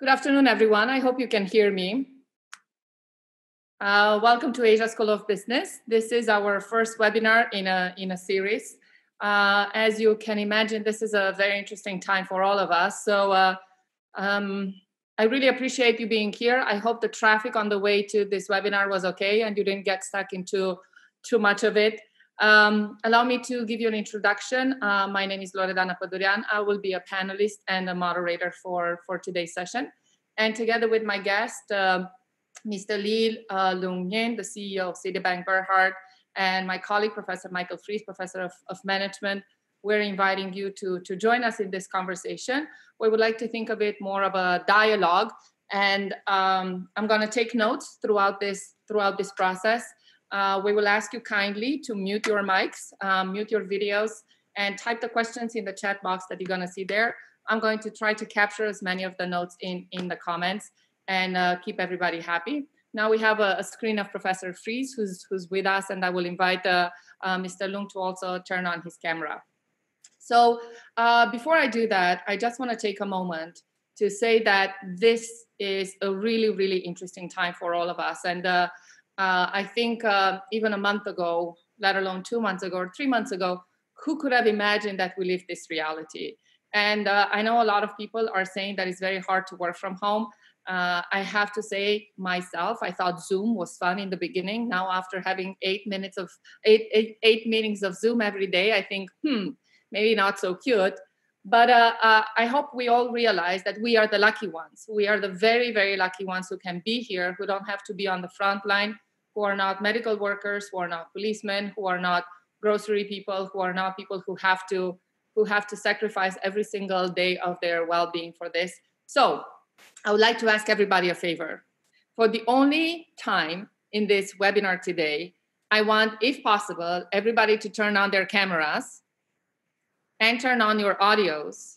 Good afternoon, everyone. I hope you can hear me. Uh, welcome to Asia School of Business. This is our first webinar in a, in a series. Uh, as you can imagine, this is a very interesting time for all of us. So uh, um, I really appreciate you being here. I hope the traffic on the way to this webinar was okay and you didn't get stuck into too much of it. Um, allow me to give you an introduction. Uh, my name is Loredana Padurean. I will be a panelist and a moderator for, for today's session. And together with my guest, uh, Mr. Lee uh, Lung Nien, the CEO of Citibank Berhad, and my colleague, Professor Michael Frese, Professor of, of Management, we're inviting you to, to join us in this conversation. We would like to think of it more of a dialogue. And um, I'm going to take notes throughout this throughout this process. Uh, we will ask you kindly to mute your mics, um, mute your videos, and type the questions in the chat box that you're going to see there. I'm going to try to capture as many of the notes in, in the comments and uh, keep everybody happy. Now we have a, a, screen of Professor Frese who's, who's with us, and I will invite uh, uh Mr. Lung to also turn on his camera. So uh, before I do that, I just want to take a moment to say that this is a really, really interesting time for all of us. And uh, uh, I think uh, even a month ago, let alone two months ago or three months ago, who could have imagined that we live this reality? And uh, I know a lot of people are saying that it's very hard to work from home. Uh, I have to say myself, I thought Zoom was fun in the beginning. Now, after having eight minutes of eight, eight, eight meetings of Zoom every day, I think, hmm, maybe not so cute. But uh, uh, I hope we all realize that we are the lucky ones. We are the very, very lucky ones who can be here, who don't have to be on the front line, who are not medical workers, who are not policemen, who are not grocery people, who are not people who have to who have to sacrifice every single day of their well-being for this. So, I would like to ask everybody a favor. For the only time in this webinar today, I want, if possible, everybody to turn on their cameras and turn on your audios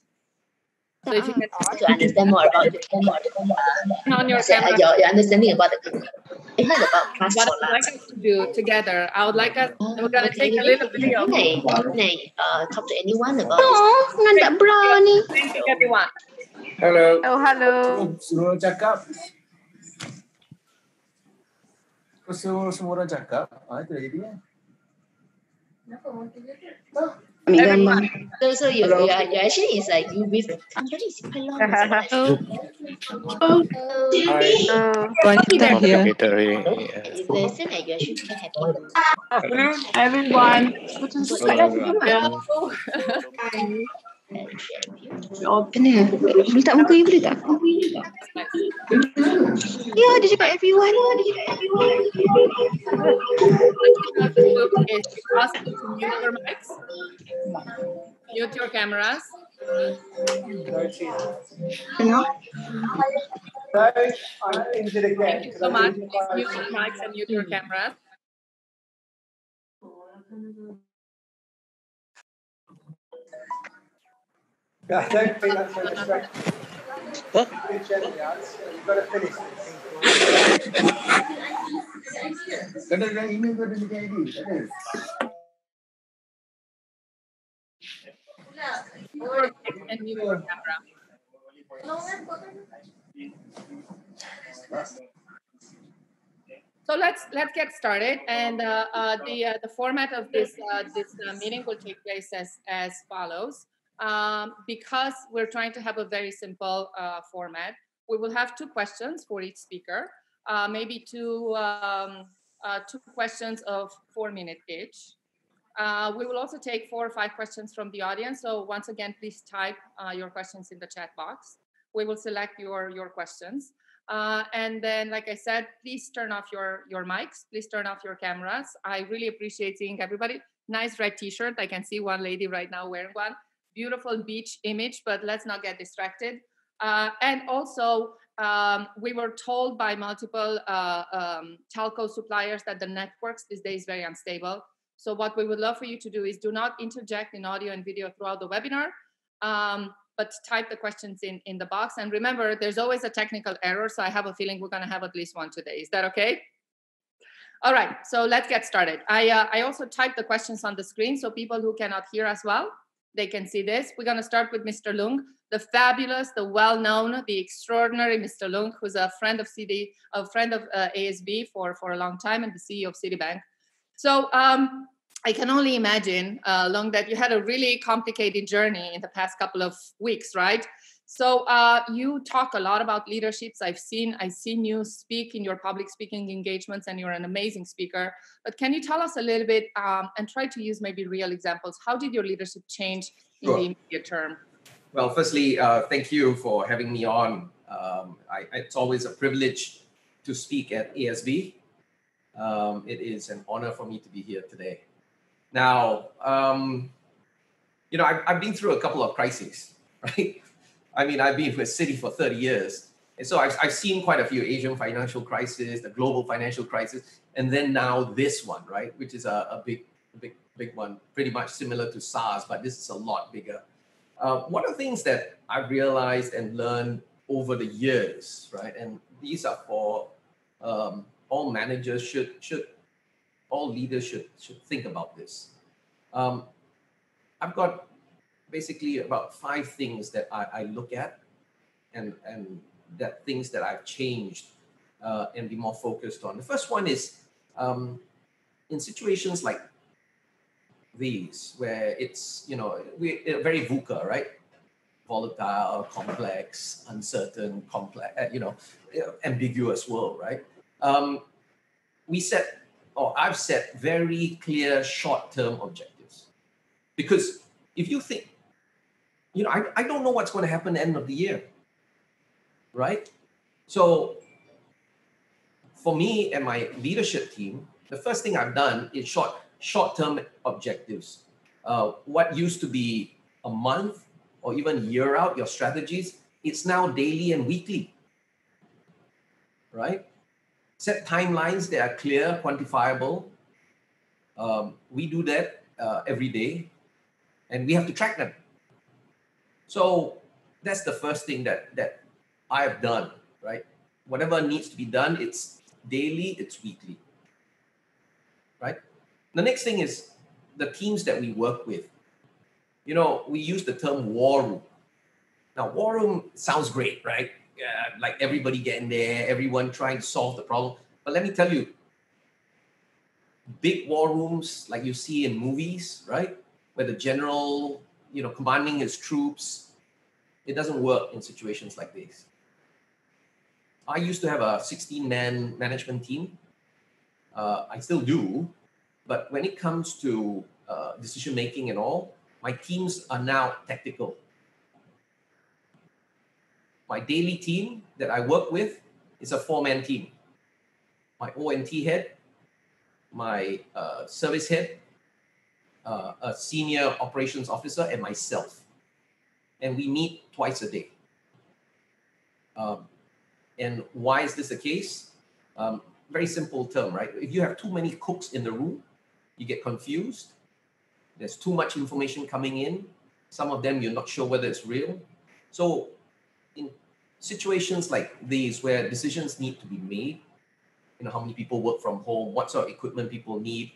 so if you can to understand more about the uh, on your camera, your, your understanding about the I heard about class what I'd like us to do together, I would like us. Uh, we're gonna okay. take a little video. Này, này, uh, talk to anyone about. Oh, nggak brownie. Thank you, everyone. Hello. Oh, hello. Suruh cakap. Kau suruh semua orang cakap. Ah, itu dah jadi kan? Kenapa? Oh. I mean, Everyone. so so you, you, are, you actually is like you with somebody is quite long. Oh, oh, Juanita here. It seems like you actually quite happy. Afternoon, everyone. Oh, Hello. Kena Letak muka you boleh tak? Ya dia cakap everyone Dia cakap everyone Mute your cameras. Thank you so much. Please mute your mics and mute your cameras. Yeah, don't think that's very distracting. What? You've got to finish this. Kena dengan email kau ada dengan ID. And mute your camera. So let's let's get started, and uh, uh, the uh, the format of this uh, this uh, meeting will take place as as follows um, because we're trying to have a very simple uh, format. We will have two questions for each speaker, uh, maybe two, um, uh, two questions of four minutes each. Uh, we will also take four or five questions from the audience. So once again, please type uh, your questions in the chat box. We will select your, your questions. Uh, and then, like I said, please turn off your, your mics. Please turn off your cameras. I really appreciate seeing everybody. Nice red t-shirt. I can see one lady right now wearing one beautiful beach image, but let's not get distracted. Uh, and also, um, we were told by multiple uh, um, telco suppliers that the networks these days very unstable. So what we would love for you to do is do not interject in audio and video throughout the webinar, um, but type the questions in, in the box. And remember, there's always a technical error. So I have a feeling we're gonna have at least one today. Is that okay? All right, so let's get started. I, uh, I also typed the questions on the screen so people who cannot hear as well they can see this. We're going to start with Mr. Lung, the fabulous, the well-known, the extraordinary Mr. Lung, who's a friend of CD, a friend of uh, ASB for, for a long time and the CEO of Citibank. So um, I can only imagine, uh, Leung, that you had a really complicated journey in the past couple of weeks, right? So uh, you talk a lot about leaderships. I've seen I've seen you speak in your public speaking engagements, and you're an amazing speaker. But can you tell us a little bit um, and try to use maybe real examples? How did your leadership change in sure. the immediate term? Well, firstly, uh, thank you for having me on. Um, I, it's always a privilege to speak at ASB. Um, it is an honor for me to be here today. Now, um, you know, I've, I've been through a couple of crises, right? I mean, I've been with Citi for 30 years. And so I've, I've seen quite a few Asian financial crises, the global financial crisis, and then now this one, right? Which is a, a big, big, big one, pretty much similar to SARS, but this is a lot bigger. Uh, one of the things that I've realized and learned over the years, right? And these are for um, all managers should should all leaders should should think about this. Um, I've got basically about five things that I, I look at and, and that things that I've changed uh, and be more focused on. The first one is um, in situations like these, where it's, you know, we very VUCA, right? Volatile, complex, uncertain, complex, uh, you know, ambiguous world, right? Um, we set, or I've set very clear short term objectives. Because if you think, you know, I, I don't know what's going to happen end of the year. Right? So for me and my leadership team, the first thing I've done is short short-term objectives. Uh, what used to be a month or even year out, your strategies, it's now daily and weekly. Right? Set timelines that are clear, quantifiable. Um, we do that uh, every day, and we have to track them. So that's the first thing that that I've done, right? Whatever needs to be done, it's daily, it's weekly. Right? The next thing is the teams that we work with. You know, we use the term war room. Now, war room sounds great, right? Yeah, like everybody getting there, everyone trying to solve the problem. But let me tell you, big war rooms like you see in movies, right? Where the general you know, commanding his troops. It doesn't work in situations like this. I used to have a 16 man management team. Uh, I still do, but when it comes to uh, decision making and all, my teams are now tactical. My daily team that I work with is a four man team. My ONT head, my uh, service head, uh, a senior operations officer, and myself. And we meet twice a day. Um, and why is this the case? Um, very simple term, right? If you have too many cooks in the room, you get confused. There's too much information coming in. Some of them you're not sure whether it's real. So, in situations like these where decisions need to be made, you know, how many people work from home, what sort of equipment people need,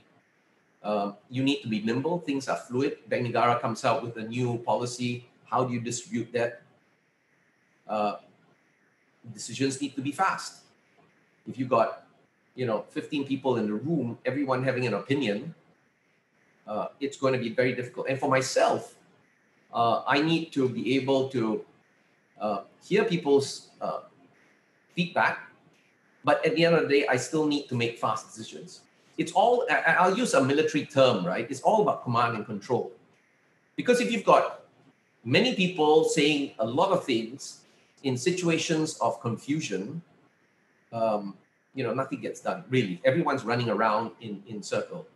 um, you need to be nimble. Things are fluid. Bank Negara comes out with a new policy. How do you distribute that? Uh, decisions need to be fast. If you got, you know, 15 people in the room, everyone having an opinion, uh, it's going to be very difficult. And for myself, uh, I need to be able to uh, hear people's uh, feedback, but at the end of the day, I still need to make fast decisions it's all, I'll use a military term, right? It's all about command and control. Because if you've got many people saying a lot of things in situations of confusion, um, you know, nothing gets done, really. Everyone's running around in, in circle.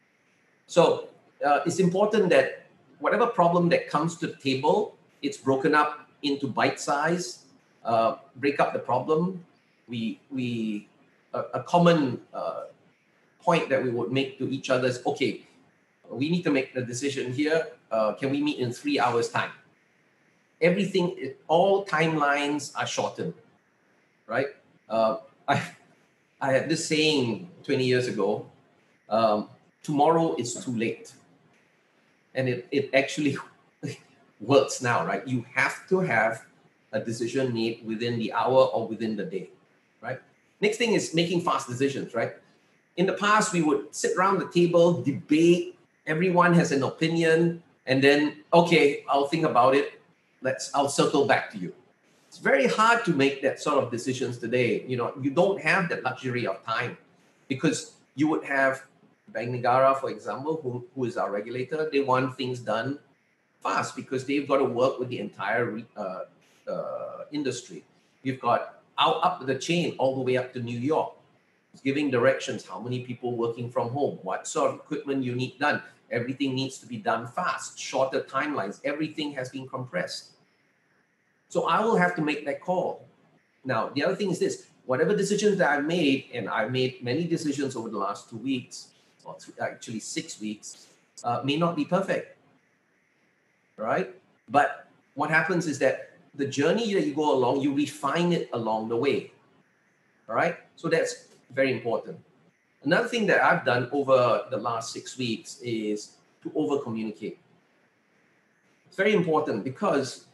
So uh, it's important that whatever problem that comes to the table, it's broken up into bite size, uh, break up the problem. We, we a, a common uh, point that we would make to each other is okay, we need to make the decision here. Uh, can we meet in three hours' time? Everything, all timelines are shortened, right? Uh, I, I had this saying 20 years ago um, tomorrow is too late. And it, it actually works now, right? You have to have a decision made within the hour or within the day, right? Next thing is making fast decisions, right? In the past, we would sit around the table, debate, everyone has an opinion, and then, okay, I'll think about it. Let's, I'll circle back to you. It's very hard to make that sort of decisions today. You know, you don't have that luxury of time because you would have Bank Negara, for example, who, who is our regulator, they want things done fast because they've got to work with the entire uh, uh, industry. You've got out up the chain all the way up to New York, giving directions, how many people working from home, what sort of equipment you need done. Everything needs to be done fast, shorter timelines. Everything has been compressed. So I will have to make that call. Now, the other thing is this whatever decisions that I've made, and I've made many decisions over the last two weeks, or actually six weeks, uh, may not be perfect. Right? But what happens is that the journey that you go along, you refine it along the way. All right? So that's very important. Another thing that I've done over the last six weeks is to over communicate. It's very important because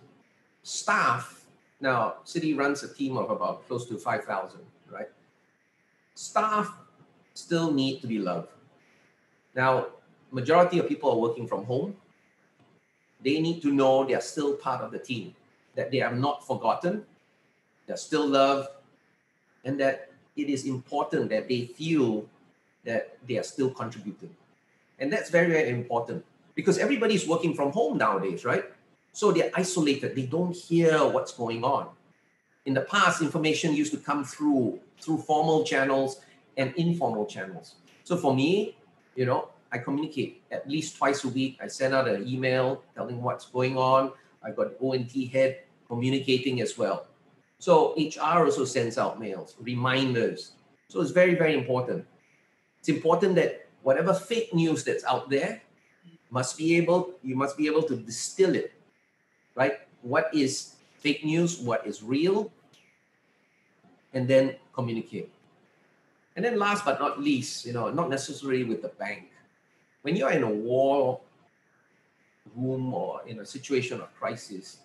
staff, now, Citi runs a team of about close to 5,000, right? Staff still need to be loved. Now, majority of people are working from home. They need to know they are still part of the team, that they are not forgotten, they're still loved, and that it is important that they feel that they are still contributing. And that's very, very important because everybody's working from home nowadays, right? So they're isolated. They don't hear what's going on. In the past, information used to come through through formal channels and informal channels. So for me, you know, I communicate at least twice a week. I send out an email telling what's going on. I've got ONT head communicating as well. So HR also sends out mails, reminders. So it's very, very important. It's important that whatever fake news that's out there must be able, you must be able to distill it, right? What is fake news, what is real, and then communicate. And then last but not least, you know, not necessarily with the bank. When you're in a war room or in a situation of crisis,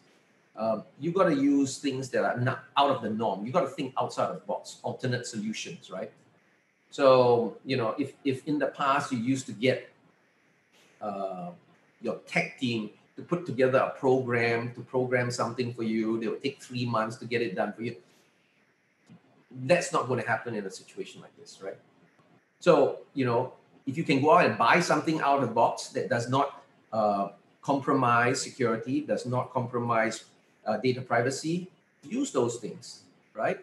um, you got to use things that are not out of the norm. You got to think outside of the box, alternate solutions, right? So you know, if if in the past you used to get uh, your tech team to put together a program to program something for you, they would take three months to get it done for you. That's not going to happen in a situation like this, right? So you know, if you can go out and buy something out of the box that does not uh, compromise security, does not compromise uh, data privacy, use those things, right?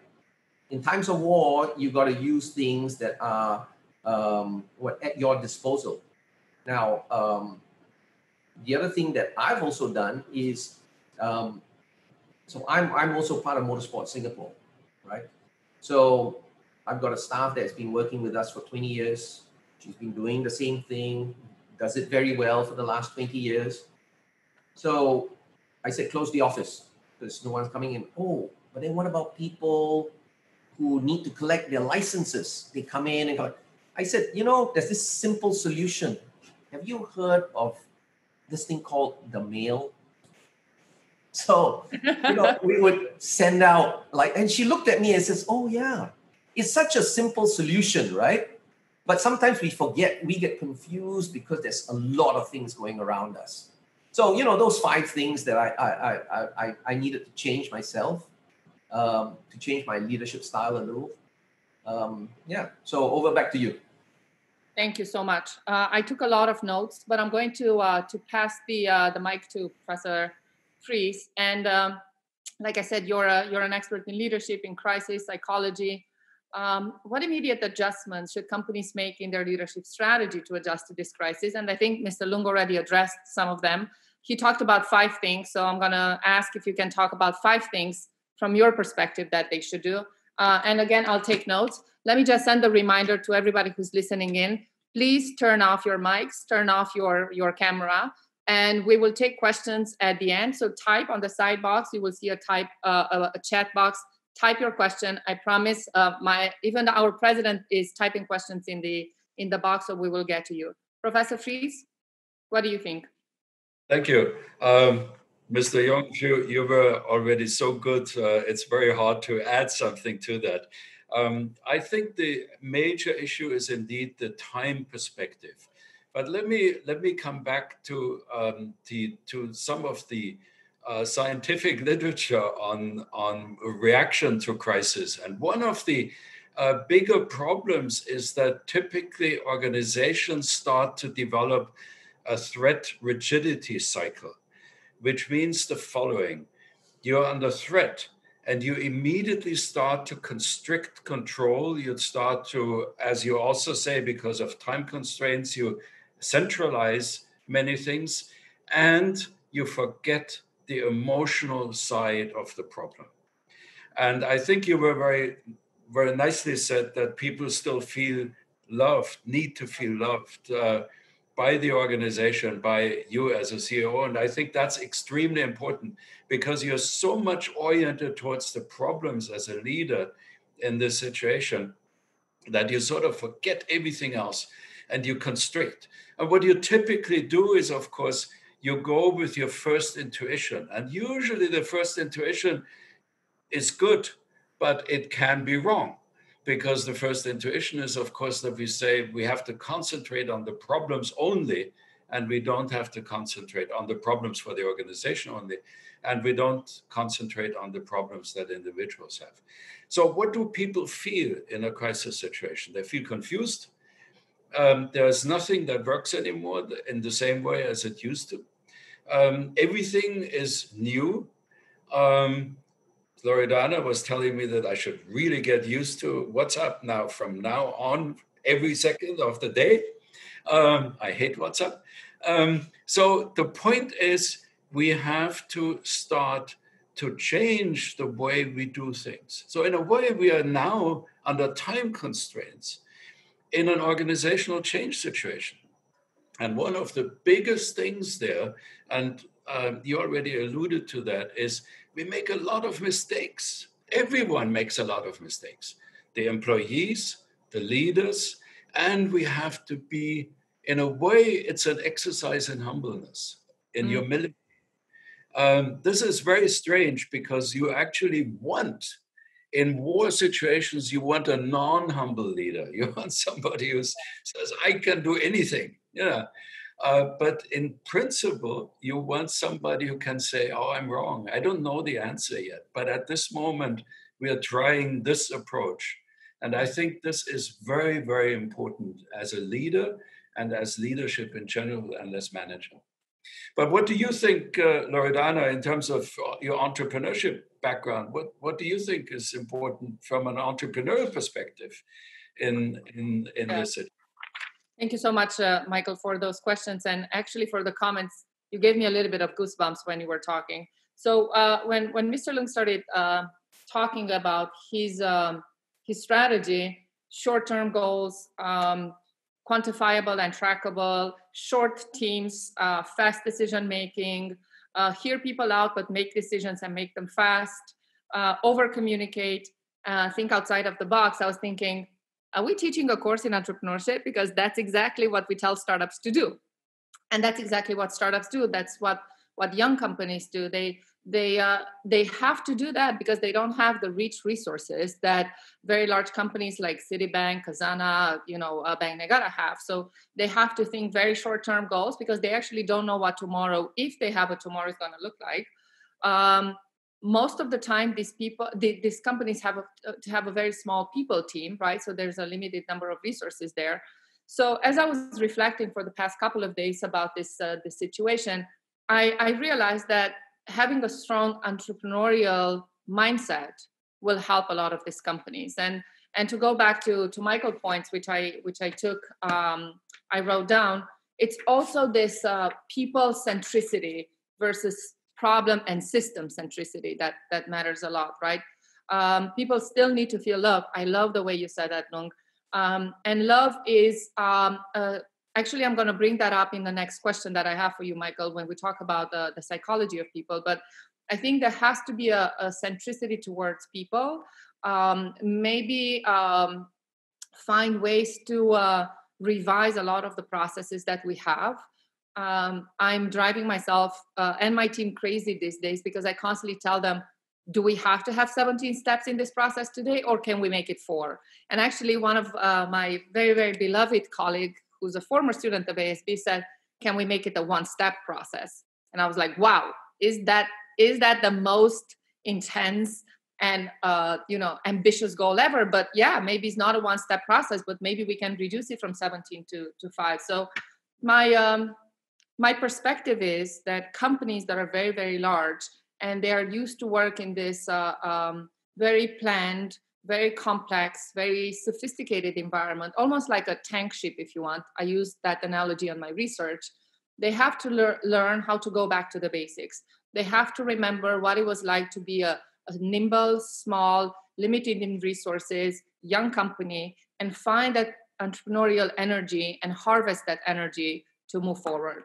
In times of war, you got to use things that are um, what at your disposal. Now, um, the other thing that I've also done is, um, so I'm I'm also part of Motorsport Singapore, right? So I've got a staff that's been working with us for 20 years. She's been doing the same thing, does it very well for the last 20 years. So I said, close the office because no one's coming in. Oh, but then what about people who need to collect their licenses? They come in and go. I said, you know, there's this simple solution. Have you heard of this thing called the mail? So, you know, we would send out like, and she looked at me and says, Oh, yeah, it's such a simple solution, right? But sometimes we forget, we get confused because there's a lot of things going around us. So you know those five things that I I I I, I needed to change myself, um, to change my leadership style a little. Um, yeah. So over back to you. Thank you so much. Uh, I took a lot of notes, but I'm going to uh, to pass the uh, the mic to Professor Frese. And um, like I said, you're a, you're an expert in leadership, in crisis psychology. Um, what immediate adjustments should companies make in their leadership strategy to adjust to this crisis? And I think Mr. Lung already addressed some of them. He talked about five things. So I'm going to ask if you can talk about five things from your perspective that they should do. Uh, and again, I'll take notes. Let me just send a reminder to everybody who's listening in. Please turn off your mics, turn off your, your camera, and we will take questions at the end. So type on the side box. You will see a type uh, a, a chat box type your question. I promise. Uh, my even our president is typing questions in the in the box, so we will get to you. Professor Frese, what do you think? Thank you. Um, Mr. Young, you, you were already so good. Uh, it's very hard to add something to that. Um, I think the major issue is indeed the time perspective. But let me let me come back to um, the to some of the uh, scientific literature on on reaction to crisis. And one of the uh, bigger problems is that typically organizations start to develop a threat rigidity cycle which means the following you're under threat and you immediately start to constrict control. You start to, as you also say, because of time constraints, you centralize many things and you forget the emotional side of the problem. And I think you were very, very nicely said that people still feel loved, need to feel loved. Uh, by the organization, by you as a CEO. And I think that's extremely important because you're so much oriented towards the problems as a leader in this situation that you sort of forget everything else and you constrict. And what you typically do is, of course, you go with your first intuition. And usually the first intuition is good, but it can be wrong because the first intuition is, of course, that we say we have to concentrate on the problems only, and we don't have to concentrate on the problems for the organization only, and we don't concentrate on the problems that individuals have. So, what do people feel in a crisis situation? They feel confused. Um, there's nothing that works anymore in the same way as it used to. Um, everything is new. Um, Loredana was telling me that I should really get used to WhatsApp now from now on, every second of the day. Um, I hate WhatsApp. Um, so the point is, we have to start to change the way we do things. So, in a way, we are now under time constraints in an organizational change situation. And one of the biggest things there, and uh, you already alluded to that, is we make a lot of mistakes. Everyone makes a lot of mistakes. The employees, the leaders, and we have to be, in a way, it's an exercise in humbleness, in mm. humility. Um, this is very strange because you actually want, in war situations, you want a non humble leader. You want somebody who says, I can do anything. Yeah. Uh, but in principle, you want somebody who can say, Oh, I'm wrong. I don't know the answer yet. But at this moment, we are trying this approach. And I think this is very, very important as a leader and as leadership in general and as manager. But what do you think, uh, Loredana, in terms of uh, your entrepreneurship background? What, what do you think is important from an entrepreneurial perspective in, in, in yeah. this city? Thank you so much, uh, Michael, for those questions and actually for the comments. You gave me a little bit of goosebumps when you were talking. So uh, when when Mr. Lung started uh, talking about his um, his strategy, short-term goals, um, quantifiable and trackable, short teams, uh, fast decision making, uh, hear people out but make decisions and make them fast, uh, over communicate, think outside of the box. I was thinking are we teaching a course in entrepreneurship? Because that's exactly what we tell startups to do. And that's exactly what startups do. That's what what young companies do they they uh, they have to do that because they don't have the rich resources that very large companies like Citibank, Khazanah, you know, uh, Bank Negara have. So they have to think very short term goals because they actually don't know what tomorrow, if they have a tomorrow, is going to look like. Um, most of the time these people the, these companies have a, uh, to have a very small people team right so there's a limited number of resources there so as i was reflecting for the past couple of days about this uh, this situation I, I realized that having a strong entrepreneurial mindset will help a lot of these companies. And and to go back to to michael points which i which i took um, i wrote down it's also this uh, people centricity versus problem and system centricity that that matters a lot right? Um, people still need to feel love i love the way you said that Leung. Um, and love is um, uh, actually i'm going to bring that up in the next question that i have for you michael when we talk about the, the psychology of people but i think there has to be a, a centricity towards people um, maybe um, find ways to uh, revise a lot of the processes that we have um, I'm driving myself uh, and my team crazy these days because I constantly tell them, do we have to have 17 steps in this process today or can we make it four? And actually, one of uh, my very, very beloved colleague who's a former student of ASB said, can we make it a one step process? And I was like, wow, is that is that the most intense and uh, you know ambitious goal ever but yeah maybe it's not a one step process but maybe we can reduce it from 17 to, to 5 so my um, my perspective is that companies that are very very large and they are used to work in this uh, um, very planned very complex very sophisticated environment almost like a tank ship if you want. I use that analogy on my research. They have to lear- learn how to go back to the basics. They have to remember what it was like to be a, a nimble small limited in resources young company and find that entrepreneurial energy and harvest that energy to move forward.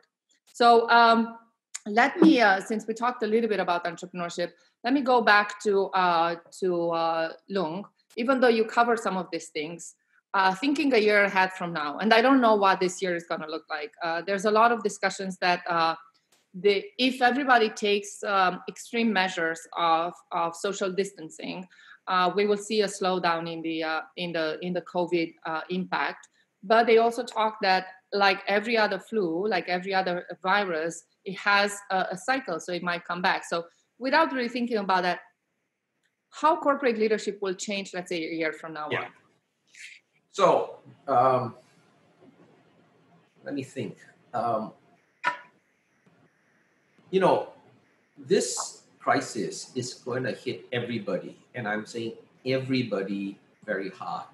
So um, let me, uh, since we talked a little bit about entrepreneurship, let me go back to uh, to uh, Lung. Even though you cover some of these things, uh, thinking a year ahead from now, and I don't know what this year is going to look like. Uh, there's a lot of discussions that uh, the if everybody takes um, extreme measures of of social distancing, uh, we will see a slowdown in the uh, in the in the COVID uh, impact. But they also talk that like every other flu, like every other virus, it has a, a cycle, so it might come back. So without really thinking about that, how corporate leadership will change, let's say, a year from now Yeah. on. So um, let me think. Um, you know, this crisis is going to hit everybody, and I'm saying everybody very hard,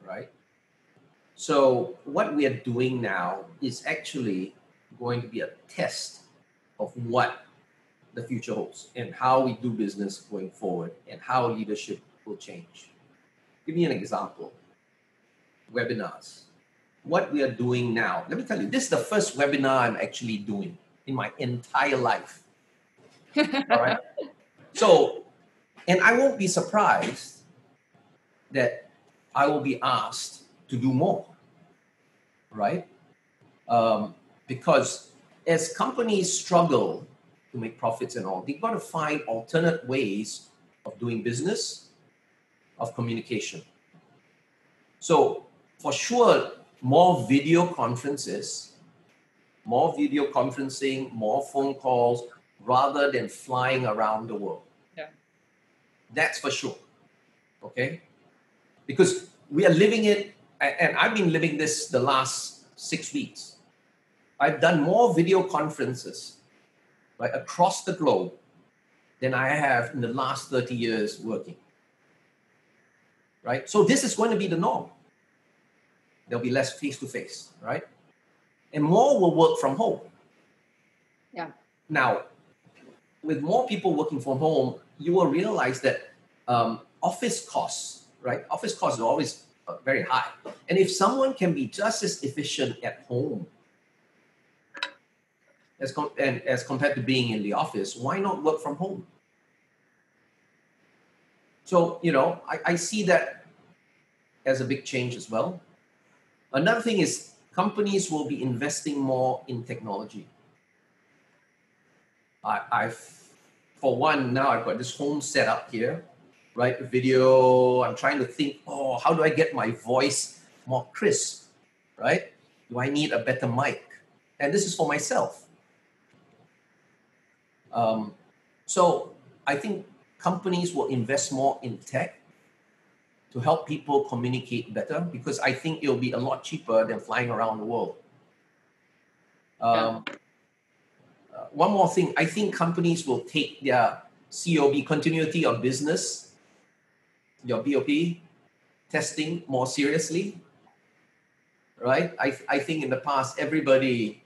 right? So what we are doing now is actually going to be a test of what the future holds and how we do business going forward and how leadership will change. Give me an example webinars. What we are doing now, let me tell you, this is the first webinar I'm actually doing in my entire life. All right. So, and I won't be surprised that I will be asked to do more, right? Um, because as companies struggle to make profits and all, they've got to find alternate ways of doing business, of communication. So, for sure, more video conferences, more video conferencing, more phone calls, rather than flying around the world. Yeah. That's for sure. Okay? Because we are living it, and I've been living this the last six weeks. I've done more video conferences right, across the globe than I have in the last 30 years working. Right? So this is going to be the norm. There'll be less face to face, right? And more will work from home. Yeah. Now, with more people working from home, you will realize that um, office costs, right? Office costs are always uh, very high. And if someone can be just as efficient at home as, com- and, as compared to being in the office, why not work from home? So, you know, I, I see that as a big change as well. Another thing is companies will be investing more in technology. I, I've, for one, now I've got this home setup here, right? Video. I'm trying to think, oh, how do I get my voice more crisp, right? Do I need a better mic? And this is for myself. Um, so I think companies will invest more in tech to help people communicate better because I think it'll be a lot cheaper than flying around the world. Um, uh, one more thing, I think companies will take their COB, continuity of business, your BOP testing more seriously. Right? I, I think in the past, everybody,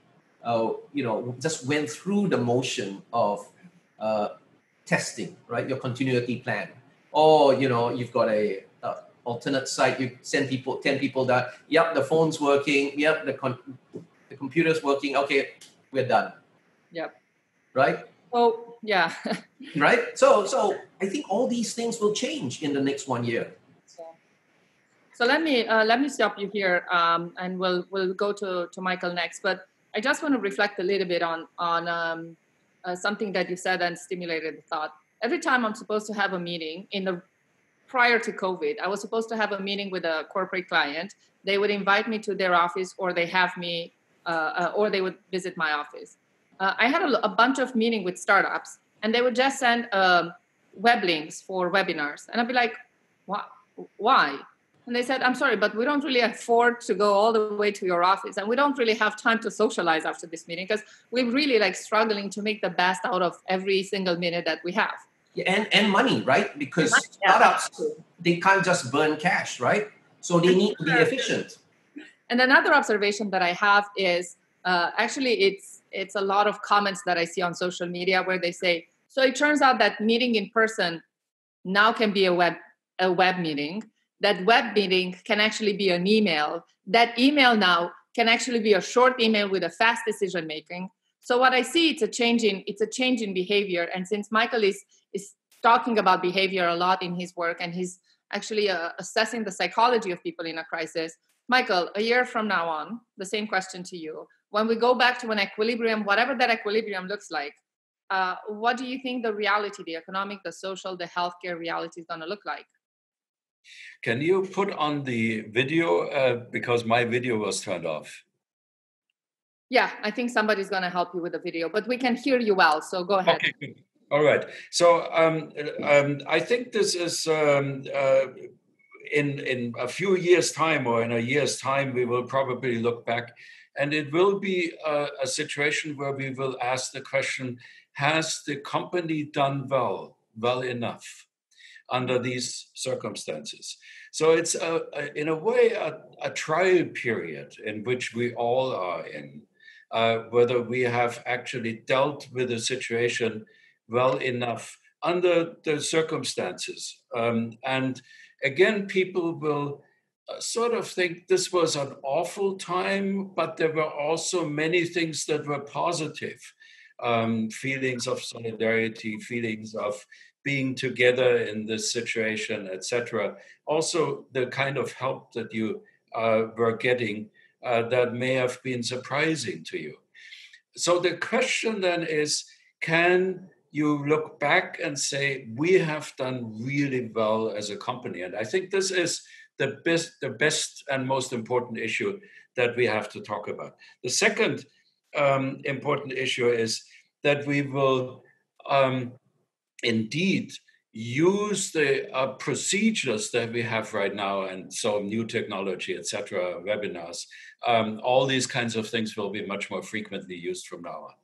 uh, you know, just went through the motion of uh, testing, right? Your continuity plan. Or, you know, you've got a, a alternate site, you send people, 10 people that, yep, the phone's working, yep, the, con- the computer's working, okay, we're done. Yep. Right? Oh, yeah. Right? So so I think all these things will change in the next one year. So, so let me uh, let me stop you here, um, and we'll we'll go to to Michael next. But I just want to reflect a little bit on on um, uh, something that you said and stimulated the thought. Every time I'm supposed to have a meeting in the prior to COVID, I was supposed to have a meeting with a corporate client. They would invite me to their office, or they have me, uh, uh, or they would visit my office. Uh, I had a, a, bunch of meeting with startups, and they would just send um, web links for webinars, and I'd be like, "Why?" And they said, I'm sorry, but we don't really afford to go all the way to your office. And we don't really have time to socialize after this meeting because we're really like struggling to make the best out of every single minute that we have. Yeah, and, and money, right? Because startups, they can't just burn cash, right? So they need to be efficient. And another observation that I have is uh, actually it's it's a lot of comments that I see on social media where they say, so it turns out that meeting in person now can be a web a web meeting that web meeting can actually be an email. That email now can actually be a short email with a fast decision making. So what i see it's a change in it's a change in behavior. And since michael is is talking about behavior a lot in his work and he's actually uh, assessing the psychology of people in a crisis michael a year from now on the same question to you. When we go back to an equilibrium whatever that equilibrium looks like uh, what do you think the reality the economic the social the healthcare reality is going to look like can you put on the video uh, because my video was turned off? Yeah, I think somebody's going to help you with the video, but we can hear you well. So go ahead. Okay, good. All right. So um, um, I think this is um, uh, in in a few years' time or in a year's time, we will probably look back, and it will be a, a situation where we will ask the question: Has the company done well, well enough? Under these circumstances. So it's a, a, in a way a, a, trial period in which we all are in, uh, whether we have actually dealt with the situation well enough under the circumstances. Um, and again, people will uh, sort of think this was an awful time, but there were also many things that were positive. Um, feelings of solidarity, feelings of being together in this situation, etc. Also, the kind of help that you uh, were getting uh, that may have been surprising to you. So the question then is can you look back and say, we have done really well as a company? And I think this is the best, the best and most important issue that we have to talk about. The second um, important issue is that we will um, indeed use the uh, procedures that we have right now and so new technology etc webinars um, all these kinds of things will be much more frequently used from now on.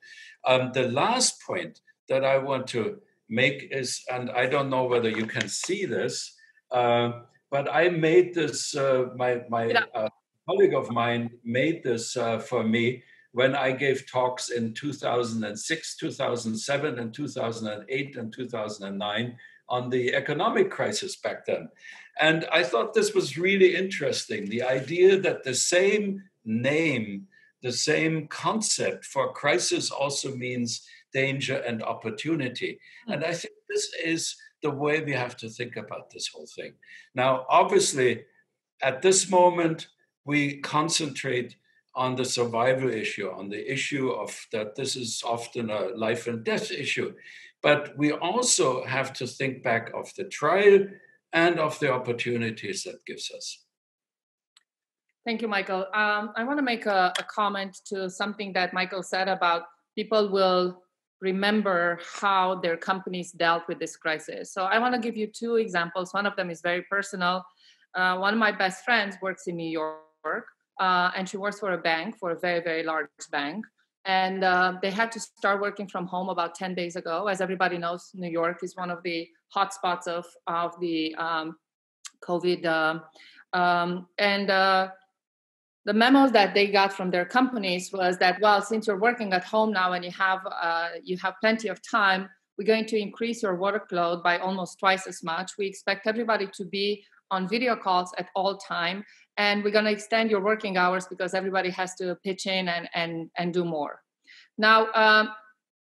Um, the last point that i want to make is and i don't know whether you can see this uh, but i made this uh, my my uh, colleague of mine made this uh, for me when I gave talks in 2006, 2007, and 2008 and 2009 on the economic crisis back then. And I thought this was really interesting the idea that the same name, the same concept for crisis also means danger and opportunity. Hmm. And I think this is the way we have to think about this whole thing. Now, obviously, at this moment, we concentrate on the survival issue, on the issue of that this is often a life and death issue. But we also have to think back of the trial and of the opportunities that gives us. Thank you, Michael. Um, I want to make a, a comment to something that Michael said about people will remember how their companies dealt with this crisis. So I want to give you two examples. One of them is very personal. Uh, one of my best friends works in New York uh, and she works for a bank, for a very, very large bank. And uh, they had to start working from home about 10 days ago. As everybody knows, New York is one of the hotspots of, of the um, COVID. Uh, um, and uh, the memos that they got from their companies was that, well, since you're working at home now and you have, uh, you have plenty of time, we're going to increase your workload by almost twice as much. We expect everybody to be on video calls at all time and we're going to extend your working hours because everybody has to pitch in and and and do more now um,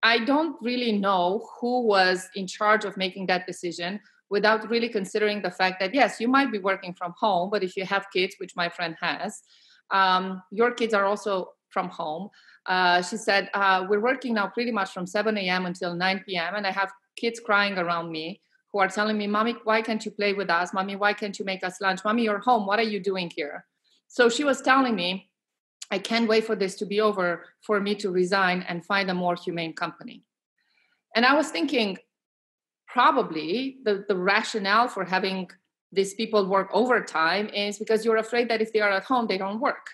i don't really know who was in charge of making that decision without really considering the fact that yes you might be working from home but if you have kids which my friend has um, your kids are also from home Uh, she said, uh, We're working now pretty much from 7 a.m. until 9 p.m., and I have kids crying around me who are telling me, Mommy, why can't you play with us? Mommy, why can't you make us lunch? Mommy, you're home. What are you doing here? So she was telling me, I can't wait for this to be over for me to resign and find a more humane company. And I was thinking, probably the, the rationale for having these people work overtime is because you're afraid that if they are at home, they don't work.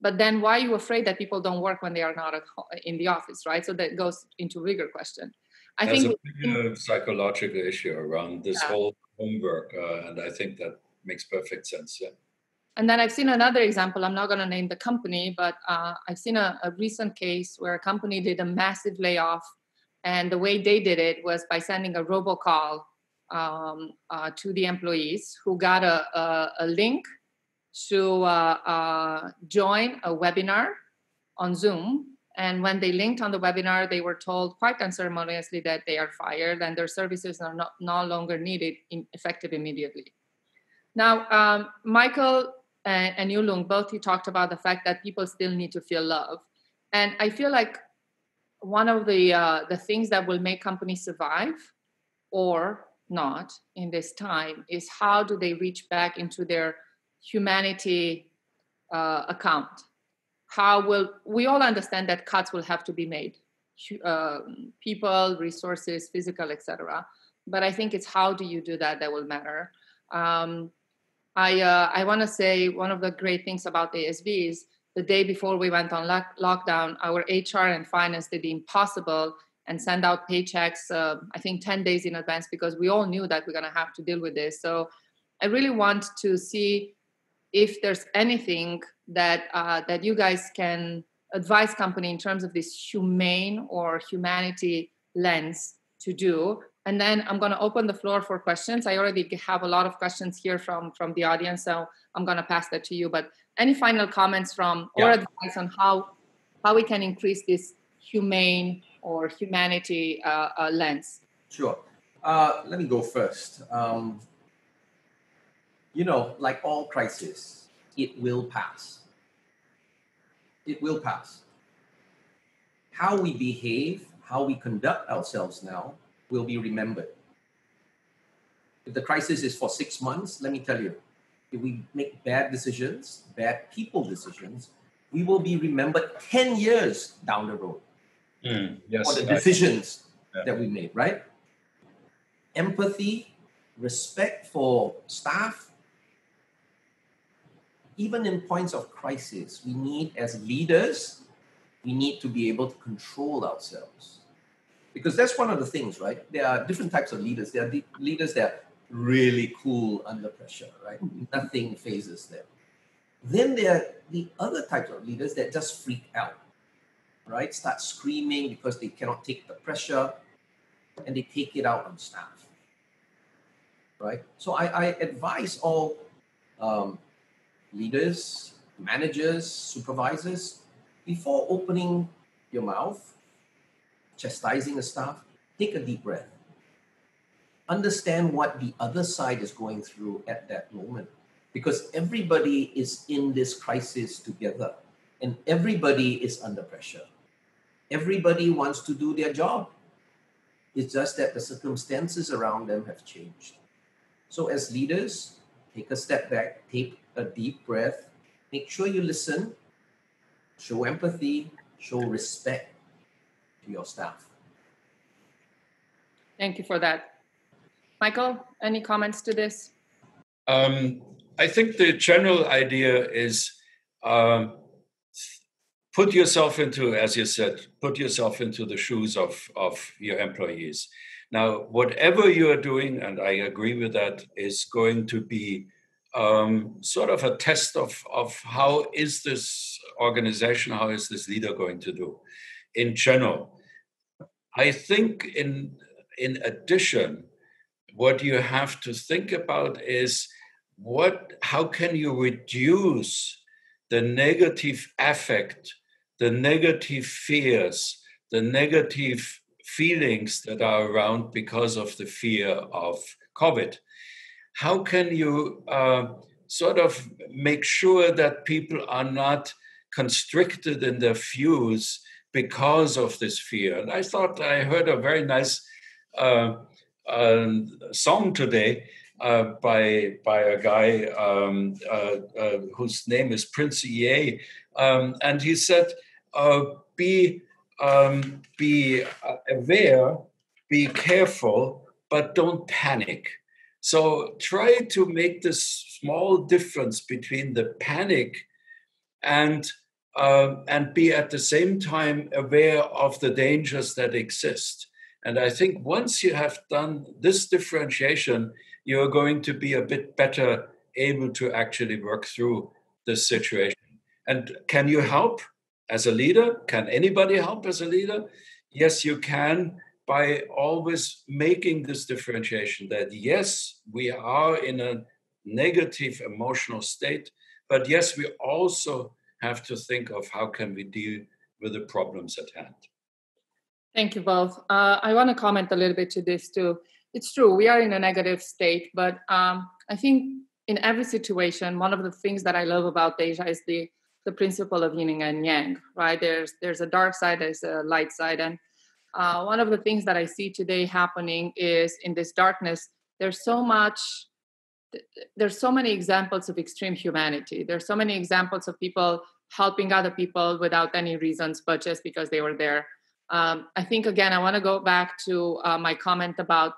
But then why are you afraid that people don't work when they are not at home, in the office, right? So that goes into a bigger question. I There's think a bigger psychological issue around this yeah. whole homework, uh, and I think that makes perfect sense. Yeah. And then I've seen another example. I'm not going to name the company, but uh, I've seen a, a recent case where a company did a massive layoff, and the way they did it was by sending a robocall um, uh, to the employees who got a, a, a link to uh, uh, join a webinar on Zoom and when they linked on the webinar, they were told quite unceremoniously that they are fired and their services are not, no longer needed, in, effective immediately. Now, um, Michael and, and Yulung, both you talked about the fact that people still need to feel love. And I feel like one of the, uh, the things that will make companies survive or not in this time is how do they reach back into their humanity uh, account how will we all understand that cuts will have to be made. Uh, people resources physical etc but i think it's how do you do that that will matter. Um, i uh, i want to say one of the great things about ASB is the day before we went on lock- lockdown our hr and finance did the impossible and send out paychecks uh, i think 10 days in advance because we all knew that we're going to have to deal with this. So i really want to see if there's anything that uh, that you guys can advise company in terms of this humane or humanity lens to do. And then i'm going to open the floor for questions. I already have a lot of questions here from from the audience so i'm going to pass that to you. But any final comments from yeah. or advice on how how we can increase this humane or humanity uh, uh, lens? Sure. Uh, let me go first. Um, you know, like all crises, it will pass. It will pass. How we behave, how we conduct ourselves now will be remembered. If the crisis is for six months, let me tell you, if we make bad decisions, bad people decisions, we will be remembered 10 years down the road mm, yes, for the decisions yeah. that we made, right? Empathy, respect for staff, even in points of crisis, we need, as leaders, we need to be able to control ourselves. Because that's one of the things, right? There are different types of leaders. There are leaders that are really cool under pressure, right? Nothing fazes them. Then there are the other types of leaders that just freak out, right? Start screaming because they cannot take the pressure and they take it out on staff, right? So I, I advise all um, leaders, managers, supervisors, before opening your mouth, chastising a staff, take a deep breath. Understand what the other side is going through at that moment. Because everybody is in this crisis together and everybody is under pressure. Everybody wants to do their job. It's just that the circumstances around them have changed. So, as leaders, take a step back, take a deep breath. Make sure you listen, show empathy, show respect to your staff. Thank you for that. Michael, any comments to this? Um, I think the general idea is um, put yourself into, as you said, put yourself into the shoes of, of your employees. Now, whatever you are doing, and I agree with that, is going to be um, sort of a test of, of how is this organization, how is this leader going to do in general. I think in in addition, what you have to think about is what how can you reduce the negative affect, the negative fears, the negative feelings that are around because of the fear of COVID how can you uh, sort of make sure that people are not constricted in their views because of this fear. And I thought I heard a very nice uh, uh, song today uh, by by a guy um, uh, uh, whose name is Prince EA, um, and he said, "Be um, be aware, be careful, but don't panic." So try to make this small difference between the panic and uh, and be at the same time aware of the dangers that exist. And I think once you have done this differentiation, you're going to be a bit better able to actually work through this situation. And can you help as a leader? Can anybody help as a leader? Yes, you can by always making this differentiation that yes, we are in a negative emotional state, but yes, we also have to think of how can we deal with the problems at hand. Thank you both. Uh, I want to comment a little bit to this too. It's true we are in a negative state, but um, I think in every situation, one of the things that I love about Deja is the the principle of yin and yang. Right? There's there's a dark side, there's a light side, and uh, one of the things that I see today happening is in this darkness. There's so much there's so many examples of extreme humanity there's so many examples of people helping other people without any reasons but just because they were there um, i think again i want to go back to uh, my comment about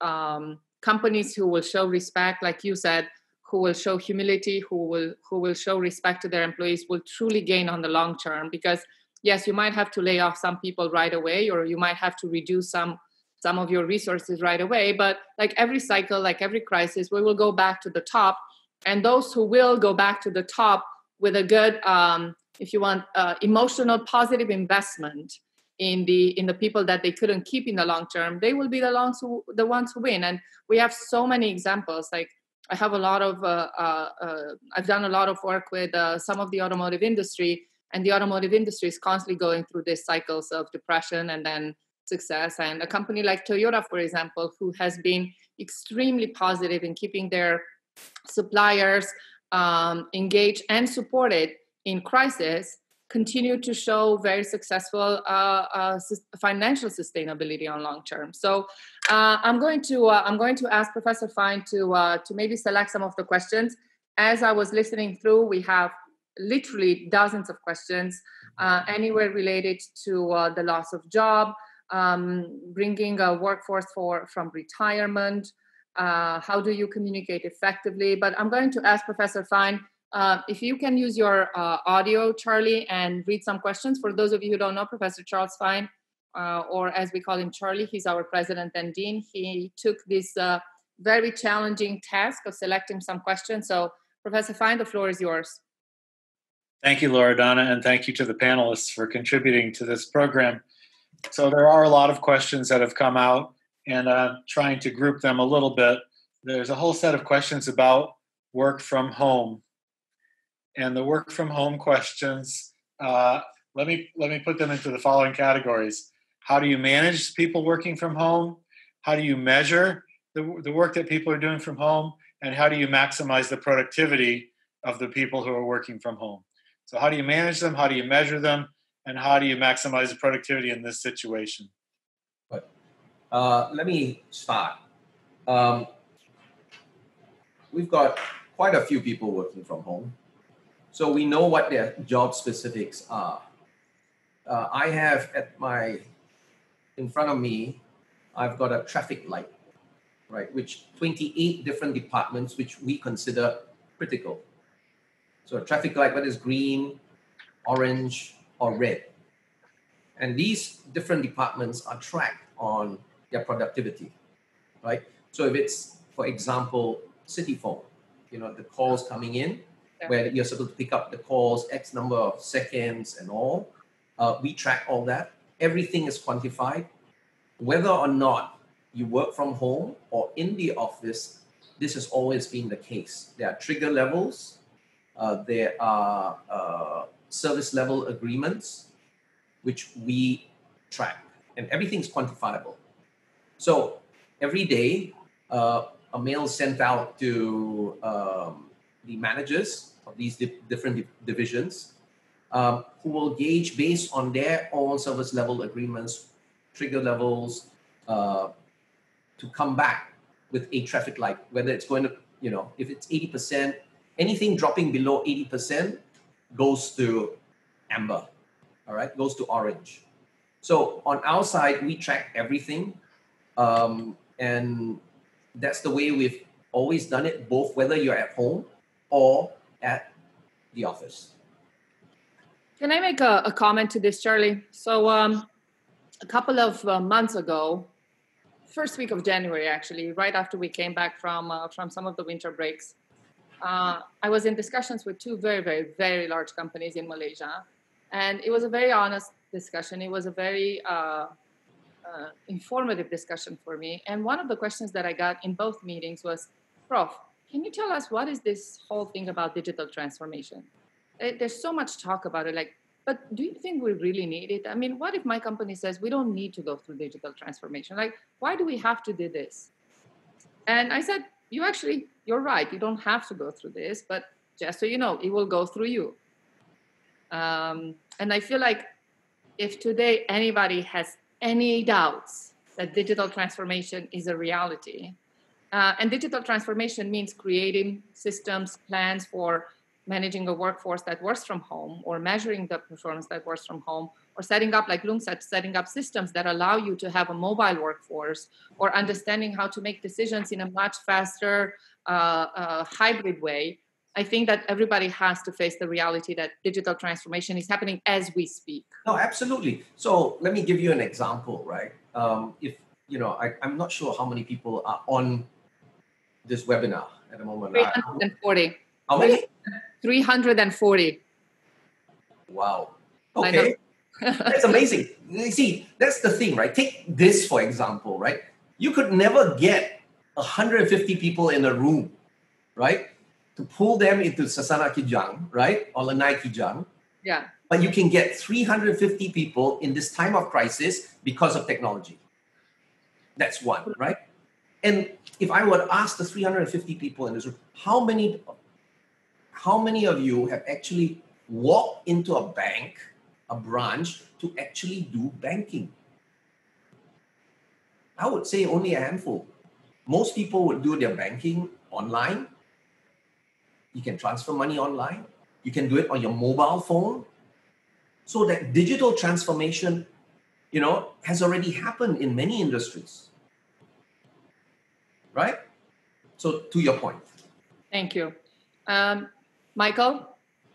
um, companies who will show respect like you said who will show humility who will who will show respect to their employees will truly gain on the long term because yes you might have to lay off some people right away or you might have to reduce some some of your resources right away. But like every cycle like every crisis we will go back to the top. And those who will go back to the top with a good um, if you want uh, emotional positive investment in the in the people that they couldn't keep in the long term they will be the ones who the ones who win. And we have so many examples. Like i have a lot of uh, uh, uh i've done a lot of work with uh, some of the automotive industry and the automotive industry is constantly going through these cycles of depression and then success. And a company like Toyota, for example, who has been extremely positive in keeping their suppliers um, engaged and supported in crisis, continue to show very successful uh, uh, financial sustainability on long term. So uh, I'm going to uh, I'm going to ask Professor Fine to uh, to maybe select some of the questions. As I was listening through, we have literally dozens of questions, uh, anywhere related to the loss of job, um, bringing a workforce for from retirement uh, how do you communicate effectively? But i'm going to ask professor fine uh, if you can use your uh, audio charlie and read some questions. For those of you who don't know professor charles fine uh, or as we call him charlie he's our president and dean. He took this uh, very challenging task of selecting some questions. So professor fine the floor is yours Thank you, Loredana, and thank you to the panelists for contributing to this program. So there are a lot of questions that have come out, and I'm trying to group them a little bit. There's a whole set of questions about work from home, and the work from home questions. Uh, let me let me put them into the following categories: How do you manage people working from home? How do you measure the, the work that people are doing from home? And how do you maximize the productivity of the people who are working from home? So, how do you manage them? How do you measure them? and how do you maximize the productivity in this situation? But uh, let me start. Um, we've got quite a few people working from home, so we know what their job specifics are. Uh, I have at my in front of me, I've got a traffic light, right? Which 28 different departments which we consider critical. So a traffic light, whether it's green, orange, or red. And these different departments are tracked on their productivity, right? So if it's, for example, CitiPhone, you know, the calls coming in, yeah. where you're supposed to pick up the calls X number of seconds and all, uh, we track all that. Everything is quantified. Whether or not you work from home or in the office, this has always been the case. There are trigger levels, there are uh, service level agreements, which we track, and everything's quantifiable. So every day, uh, a mail sent out to um, the managers of these di- different di- divisions um, who will gauge based on their own service level agreements, trigger levels, uh, to come back with a traffic light, whether it's going to, you know, if it's 80%, anything dropping below 80% goes to amber, all right, goes to orange. So on our side, we track everything. Um, and that's the way we've always done it, both whether you're at home or at the office. Can I make a, a comment to this, Charlie? So, um, a couple of uh, months ago, first week of January, actually, right after we came back from uh, from some of the winter breaks, uh, I was in discussions with two very, very, very large companies in Malaysia, and it was a very honest discussion. It was a very uh, uh, informative discussion for me. And one of the questions that I got in both meetings was, Prof, can you tell us what is this whole thing about digital transformation? It, there's so much talk about it. Like, but do you think we really need it? I mean, what if my company says we don't need to go through digital transformation? Like, why do we have to do this? And I said, you actually, you're right. You don't have to go through this, but just so you know, it will go through you. Um, and I feel like if today anybody has any doubts that digital transformation is a reality, uh, and digital transformation means creating systems, plans for managing a workforce that works from home or measuring the performance that works from home or setting up like Lung said setting up systems that allow you to have a mobile workforce or understanding how to make decisions in a much faster uh, uh, hybrid way. I think that everybody has to face the reality that digital transformation is happening as we speak. No absolutely. So let me give you an example right? Um, if you know I, i'm not sure how many people are on this webinar at the moment. 340 how many? 340. Wow. Okay. That's amazing. You see, that's the thing, right? Take this for example, right? You could never get 150 people in a room, right? To pull them into Sasana Kijang, right? Or Lanai Kijang. Yeah. But you can get 350 people in this time of crisis because of technology. That's one, right? And if I were to ask the 350 people in this room, how many how many of you have actually walked into a bank, a branch, to actually do banking? I would say only a handful. Most people would do their banking online. You can transfer money online. You can do it on your mobile phone. So that digital transformation, you know, has already happened in many industries. Right? So to your point. Thank you. Um, Michael?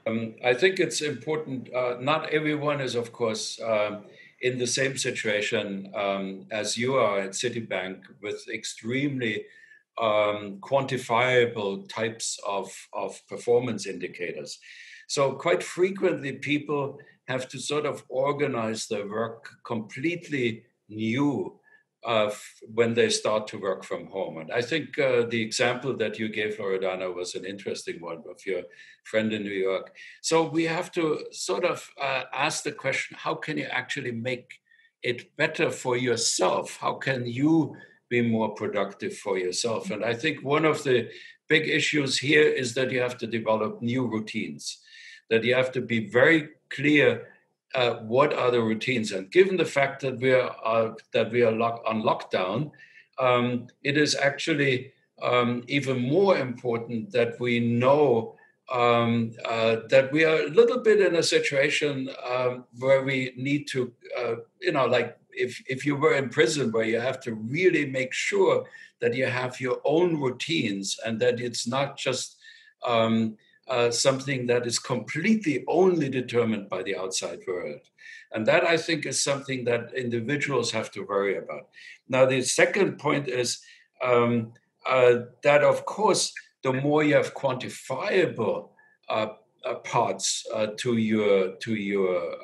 Um, I think it's important. Uh, not everyone is, of course, uh, in the same situation um, as you are at Citibank with extremely um, quantifiable types of, of performance indicators. So, quite frequently, people have to sort of organize their work completely new uh, when they start to work from home. And I think uh, the example that you gave, Loredana, was an interesting one of your friend in New York. So we have to sort of uh, ask the question how can you actually make it better for yourself? How can you be more productive for yourself? And I think one of the big issues here is that you have to develop new routines, that you have to be very clear uh, what are the routines? And given the fact that we are uh, that we are lock, on lockdown, um, it is actually um, even more important that we know um, uh, that we are a little bit in a situation um, where we need to, uh, you know, like if if you were in prison, where you have to really make sure that you have your own routines and that it's not just um, uh, something that is completely only determined by the outside world. And that I think is something that individuals have to worry about. Now, the second point is um, uh, that, of course, the more you have quantifiable uh, uh parts uh, to your to your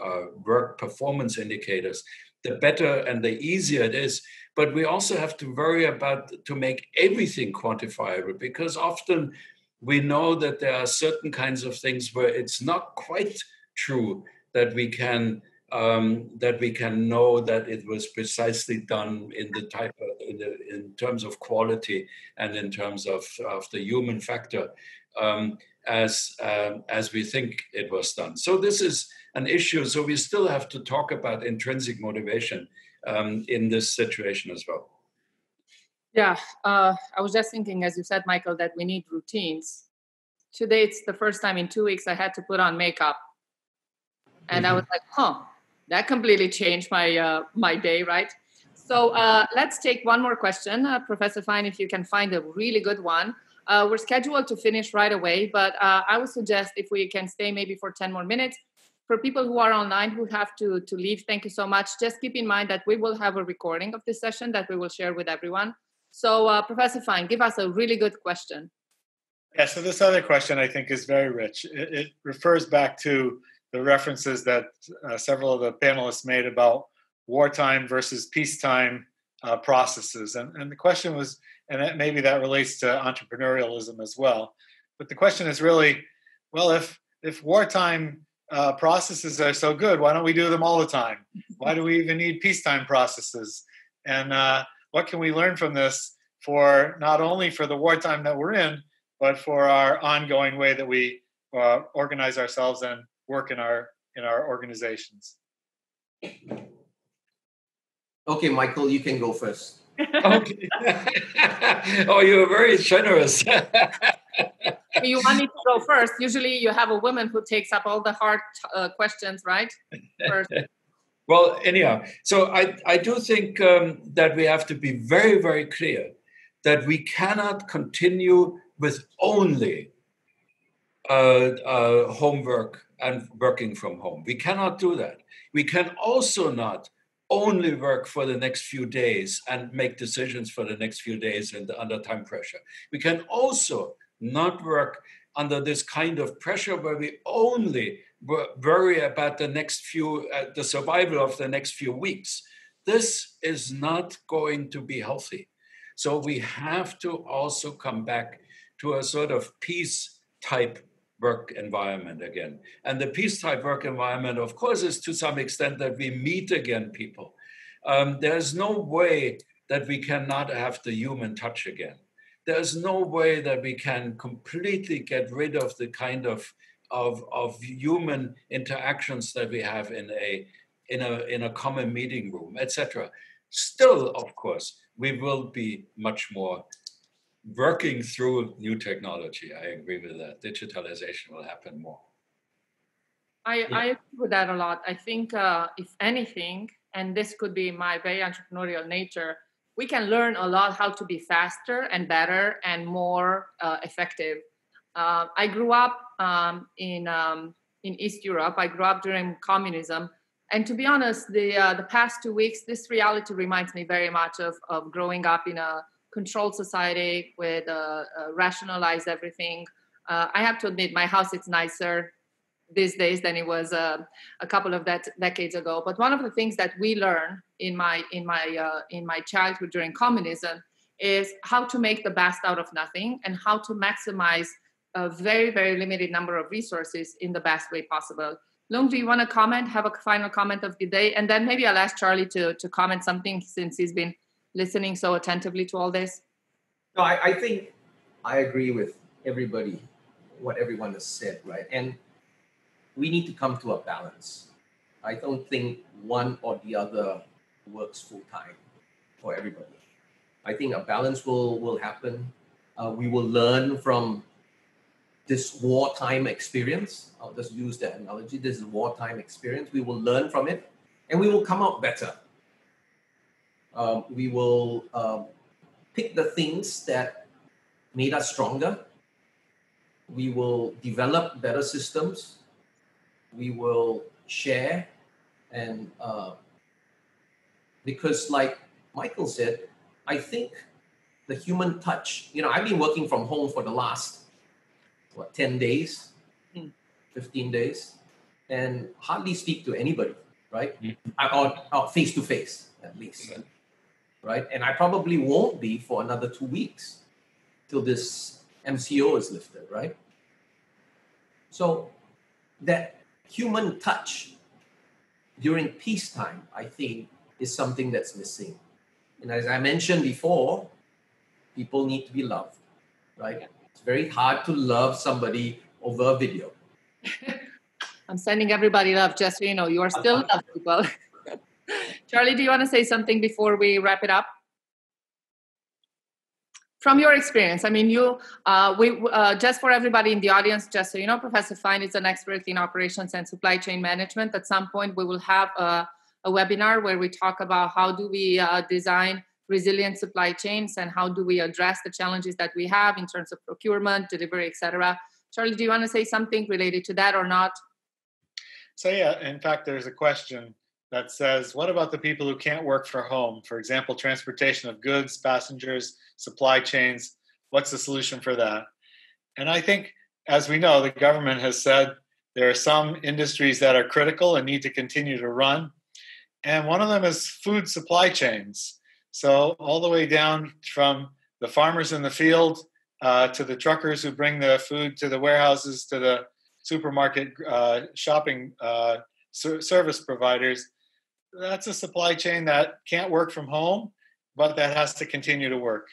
work performance indicators, the better and the easier it is. But we also have to worry about to make everything quantifiable because often we know that there are certain kinds of things where it's not quite true that we can um, that we can know that it was precisely done in the type of, in, the, in terms of quality and in terms of, of the human factor. Um, as um, as we think it was done. So this is an issue. So we still have to talk about intrinsic motivation um, in this situation as well. Yeah, uh, I was just thinking, as you said, Michael, that we need routines. Today, it's the first time in two weeks I had to put on makeup, and mm-hmm. I was like, "Huh, that completely changed my uh, my day, right?" So uh, let's take one more question, uh, Professor Fine, if you can find a really good one. Uh, we're scheduled to finish right away, but uh, I would suggest if we can stay maybe for 10 more minutes. For people who are online who have to, to leave, thank you so much. Just keep in mind that we will have a recording of this session that we will share with everyone. So, uh, Professor Fine, give us a really good question. Yeah, so this other question I think is very rich. It, it refers back to the references that uh, several of the panelists made about wartime versus peacetime uh, processes. And, and the question was, and that, maybe that relates to entrepreneurialism as well. But the question is really, well, if if wartime uh, processes are so good, why don't we do them all the time? Why do we even need peacetime processes? And uh, what can we learn from this for not only for the wartime that we're in, but for our ongoing way that we uh, organize ourselves and work in our in our organizations? Okay, Michael, you can go first. okay. oh, you're very generous. you want me to go first? Usually, you have a woman who takes up all the hard uh, questions, right? First. Well, anyhow, so I, I do think um, that we have to be very, very clear that we cannot continue with only uh, uh, homework and working from home. We cannot do that. We can also not only work for the next few days and make decisions for the next few days and under time pressure. We can also not work under this kind of pressure where we only worry about the next few, uh, the survival of the next few weeks. This is not going to be healthy. So we have to also come back to a sort of peace type work environment again. And the peace type work environment, of course, is to some extent that we meet again people. Um, there's no way that we cannot have the human touch again. There's no way that we can completely get rid of the kind of, of, of human interactions that we have in a, in a, in a common meeting room, etc. Still, of course, we will be much more working through new technology. I agree with that. Digitalization will happen more. I, yeah. I agree with that a lot. I think, uh, if anything, and this could be my very entrepreneurial nature, we can learn a lot how to be faster and better and more uh, effective. Uh, I grew up um, in um, in East Europe. I grew up during communism, and to be honest, the uh, the past two weeks, this reality reminds me very much of of growing up in a controlled society with uh, uh, rationalize everything. Uh, I have to admit, my house is nicer these days than it was uh, a couple of that decades ago. But one of the things that we learn in my in my in my childhood during communism is how to make the best out of nothing and how to maximize a very very limited number of resources in the best way possible. Lung, do you want to comment? Have a final comment of the day, and then maybe I'll ask Charlie to to comment something since he's been listening so attentively to all this? No, I, I think I agree with everybody, what everyone has said, right? And we need to come to a balance. I don't think one or the other works full time for everybody. I think a balance will will happen. Uh, we will learn from this wartime experience. I'll just use that analogy. This is wartime experience. We will learn from it, and we will come out better um, we will um, pick the things that made us stronger. We will develop better systems. We will share and uh, because like Michael said, I think the human touch, you know, I've been working from home for the last what 10 days, hmm. 15 days, and hardly speak to anybody, right? Mm-hmm. Or face to face at least right? And I probably won't be for another two weeks till this MCO is lifted, right? So that human touch during peacetime, I think, is something that's missing. And as I mentioned before, people need to be loved, right? It's very hard to love somebody over a video. I'm sending everybody love, just so you know, you are still loved, people. Charlie, do you want to say something before we wrap it up? From your experience, I mean, you, uh, we, uh, just for everybody in the audience, just so you know, Professor Fine is an expert in operations and supply chain management. At some point, we will have a, a webinar where we talk about how do we uh, design resilient supply chains and how do we address the challenges that we have in terms of procurement, delivery, etc. Charlie, do you want to say something related to that or not? So yeah, in fact, there's a question that says, what about the people who can't work from home? For example, transportation of goods, passengers, supply chains. What's the solution for that? And I think, as we know, the government has said there are some industries that are critical and need to continue to run. And one of them is food supply chains. So, all the way down from the farmers in the field uh, to the truckers who bring the food to the warehouses to the supermarket uh, shopping uh, service providers. That's a supply chain that can't work from home, but that has to continue to work.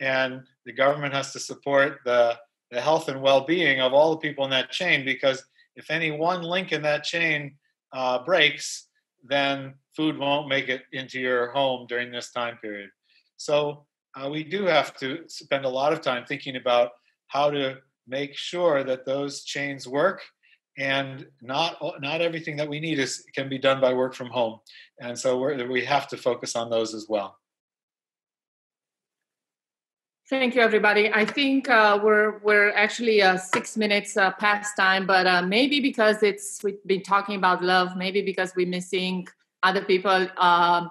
And the government has to support the, the health and well being of all the people in that chain because if any one link in that chain uh, breaks, then food won't make it into your home during this time period. So uh, we do have to spend a lot of time thinking about how to make sure that those chains work and not not everything that we need is can be done by work from home and so we we have to focus on those as well thank you everybody i think uh, we're we're actually uh, six minutes uh, past time but uh, maybe because it's we've been talking about love maybe because we're missing other people um,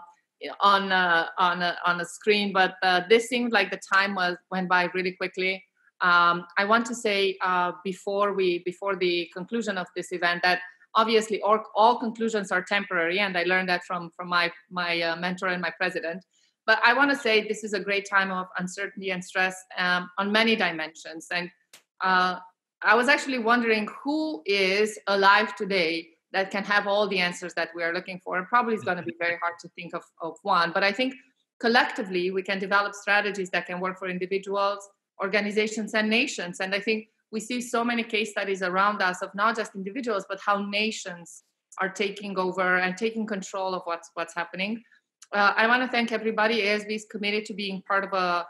on uh, on a, on a screen but uh, this seemed like the time was went by really quickly um, I want to say uh, before we before the conclusion of this event that obviously all, all conclusions are temporary, and I learned that from from my my uh, mentor and my president. But I want to say this is a great time of uncertainty and stress um, on many dimensions. And uh, I was actually wondering who is alive today that can have all the answers that we are looking for. And probably it's going to be very hard to think of, of one. But I think collectively we can develop strategies that can work for individuals organizations and nations. And I think we see so many case studies around us of not just individuals, but how nations are taking over and taking control of what's what's happening. Uh, I want to thank everybody. ASB is committed to being part of a,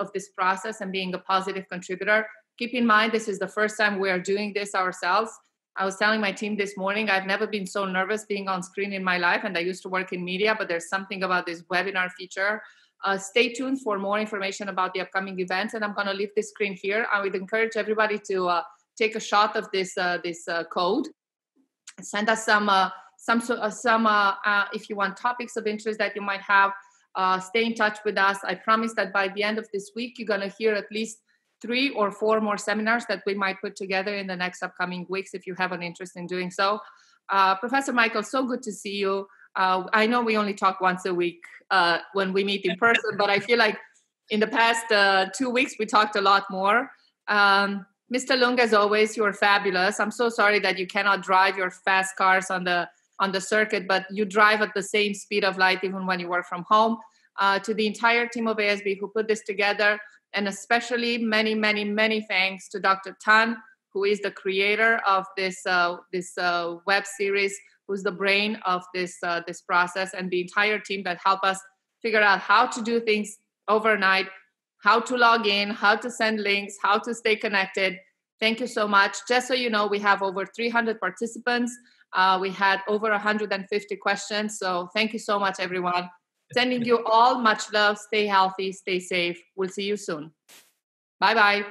of this process and being a positive contributor. Keep in mind, this is the first time we are doing this ourselves. I was telling my team this morning, I've never been so nervous being on screen in my life, and I used to work in media, but there's something about this webinar feature uh, stay tuned for more information about the upcoming events, and I'm going to leave this screen here. I would encourage everybody to uh, take a shot of this uh, this uh, code. Send us some uh, some uh, some if you want topics of interest that you might have. stay in touch with us. I promise that by the end of this week, you're going to hear at least three or four more seminars that we might put together in the next upcoming weeks if you have an interest in doing so. Professor Michael, so good to see you. Uh, I know we only talk once a week uh, when we meet in person, but I feel like in the past uh, two weeks we talked a lot more. Um, Mr. Lung, as always, you're fabulous. I'm so sorry that you cannot drive your fast cars on the on the circuit, but you drive at the same speed of light even when you work from home. Uh, to the entire team of ASB who put this together, and especially many, many, many thanks to Dr. Tan, who is the creator of this uh, this uh, web series who's the brain of this uh, this process and the entire team that help us figure out how to do things overnight how to log in how to send links how to stay connected thank you so much just so you know we have over 300 participants uh, we had over 150 questions so thank you so much everyone. Sending you. all much love. Stay healthy stay safe. We'll see you soon. Bye bye